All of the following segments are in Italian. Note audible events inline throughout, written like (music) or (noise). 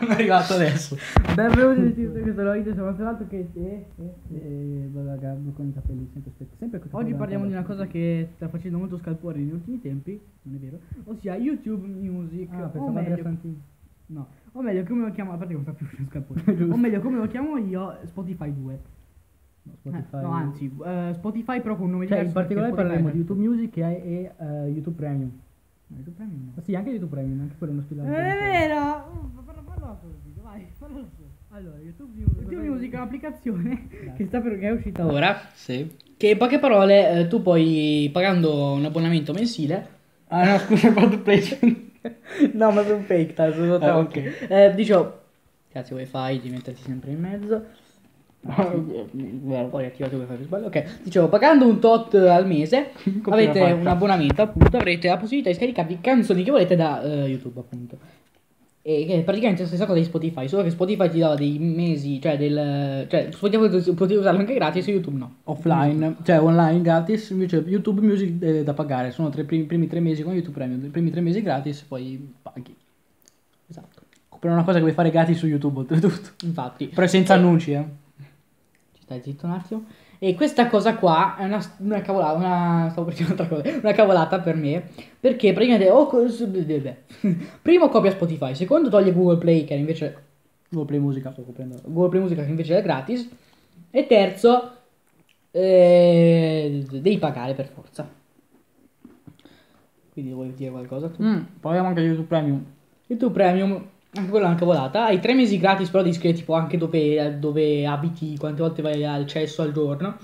Sono arrivato adesso. Benvenuti in questo video, sono altro che te. E vado a Gabbo con i capelli sempre specchi. Sempre Oggi parliamo di una cosa che sta facendo molto scalpore negli ultimi tempi, non è vero, ossia YouTube Music. Ah, o, pensavo meglio, Andrea Santini. no, o meglio, come lo chiamo, a parte che non fa più scalpore, (laughs) o meglio, come lo chiamo io, Spotify 2. No, Eh, Spotify. no, anzi, eh, Spotify però con un nome Cioè, in diverso. perché particolare è- di YouTube Music e, e eh, YouTube Premium. No, YouTube Premium no. Ah, Sì, anche YouTube Premium, anche quello è uno. Non è vero! Uh, parla tu, video, vai, (laughs) parla tu. Allora, YouTube Music, YouTube Music è un'applicazione che, sta per, che è uscita ora. Sì. Che in poche parole eh, tu puoi, pagando un abbonamento mensile, Ah no, scusa, (laughs) product placement. no ma sono fake, dai, sono Ah, ok. Eh, dicevo, grazie wifi di metterti sempre in mezzo. Vero. Poi attivate wifi per sbaglio. Ok, dicevo, pagando un tot al mese, (laughs) Come avete un abbonamento, appunto, avrete la possibilità di scaricarvi canzoni che volete da eh, YouTube, appunto. E che è praticamente la stessa cosa di Spotify, solo che Spotify ti dava dei mesi, cioè del... Cioè, Spotify potevi usarlo anche gratis e YouTube no. Offline, cioè online gratis, invece YouTube Music è da pagare, sono tre primi, primi tre mesi con YouTube Premium, i primi tre mesi gratis, poi paghi. Esatto. Per una cosa che vuoi fare gratis su YouTube oltretutto. Infatti. Però senza annunci, eh. Ci stai zitto un attimo. E questa cosa qua è una, una cavolata, una, stavo per dire un'altra cosa, una cavolata per me, perché praticamente o co- s- beh, (laughs) primo copia Spotify, secondo toglie Google Play che invece Google Play Musica. sto coprendo Google Play Musica che invece è gratis e terzo eh, devi pagare per forza. Quindi vuoi dire qualcosa tu? Mm, parliamo anche di YouTube Premium. YouTube Premium, anche quella è una cavolata. Hai tre mesi gratis, però devi scrivere tipo anche dove, dove abiti, quante volte vai al cesso al giorno.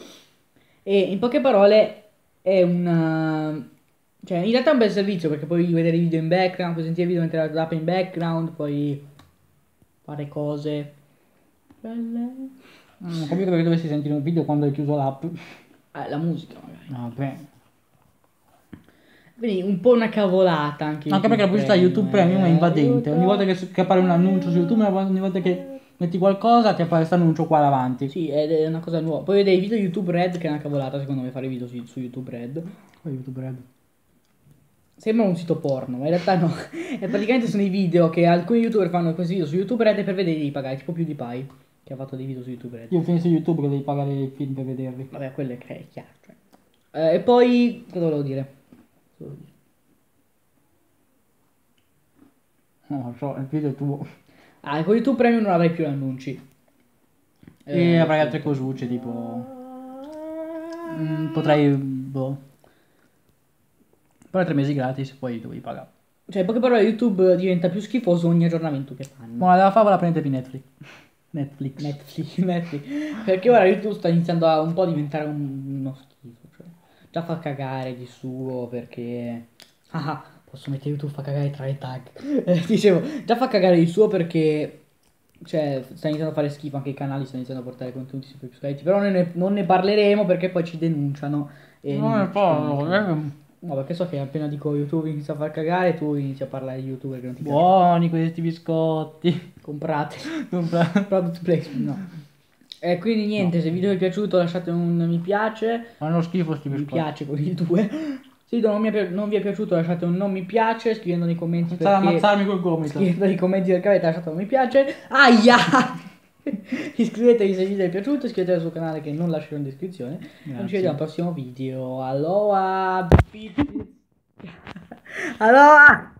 E in poche parole è un. Cioè, in realtà è un bel servizio perché puoi vedere i video in background, puoi sentire i video mentre la in background, puoi fare cose. Belle. Non ho capito perché dovessi sentire un video quando hai chiuso l'app. Ah, la musica magari. No, beh. Quindi un po' una cavolata anche. Anche perché la pubblicità di YouTube Premium è eh. invadente. Ogni volta che, che appare un annuncio su YouTube, ogni volta che metti qualcosa ti appare questo annuncio qua davanti. Sì, è una cosa nuova. Poi vedere i video YouTube Red, che è una cavolata secondo me fare video su, su YouTube Red. Poi YouTube Red. Sembra un sito porno, ma in realtà no. (laughs) e praticamente sono i video che alcuni youtuber fanno questi video su YouTube Red e per vedere devi pagare, tipo PewDiePie, che ha fatto dei video su YouTube Red. Io finisco YouTube che devi pagare i film per vederli. Vabbè, quello è, è chiaro. Cioè. Eh, e poi, cosa volevo dire? Dire? Non lo so, il video è tuo. Ah, con YouTube Premium non avrai più annunci. E Eh, avrai altre cosucce tipo... Mm, potrai... Boh. Però tre mesi gratis poi dovevi pagare. Cioè, in poche parole, YouTube diventa più schifoso ogni aggiornamento che fanno. Ma la favola prendetevi Netflix. Netflix. Netflix, (laughs) Netflix. Perché ora YouTube sta iniziando a un po' diventare un- uno schifo. Già fa cagare di suo perché. Ah, posso mettere YouTube fa cagare tra le tag. (laughs) Eh, dicevo, già fa cagare di suo perché. Cioè, sta iniziando a fare schifo anche i canali, stanno iniziando a portare contenuti sempre più scarichi. Però noi ne- non ne parleremo perché poi ci denunciano. E Non ne parlo, eh. No, perché so che appena dico YouTube inizia a far cagare, tu inizi a parlare di YouTuber che non ti. Buoni questi biscotti. Comprate. (laughs) Compra- Product placement, no. E quindi niente, se il video vi è piaciuto lasciate un mi piace, Fanno schifo sti mi biscotti. piace con il 2. Se il video non, mi non vi è piaciuto lasciate un non mi piace, scrivendo nei commenti ad perché... ammazzarmi col gomito. Scrivendo nei commenti perché avete lasciato un mi piace. Aia! (laughs) Iscrivetevi se il video vi è piaciuto, iscrivetevi al suo canale che non lascerò in descrizione. E Ci Grazie. vediamo al prossimo video. Allora... (laughs) Allora...